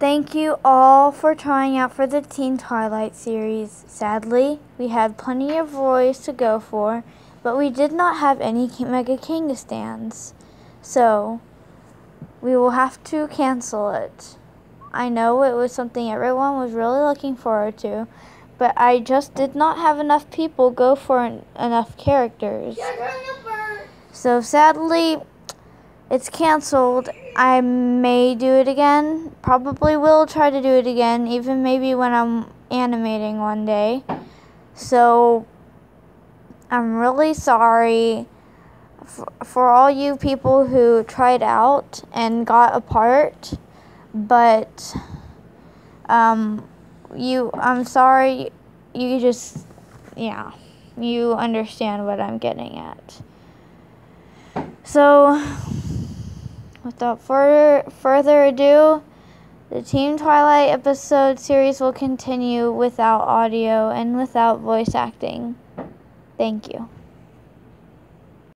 Thank you all for trying out for the Team Twilight series. Sadly, we had plenty of Roys to go for, but we did not have any Mega King stands. So, we will have to cancel it. I know it was something everyone was really looking forward to, but I just did not have enough people go for en enough characters. So sadly, it's canceled. I may do it again. Probably will try to do it again, even maybe when I'm animating one day. So I'm really sorry for, for all you people who tried out and got a part, but um, you, I'm sorry, you just, yeah, you understand what I'm getting at. So, without further, further ado, the Team Twilight episode series will continue without audio and without voice acting. Thank you.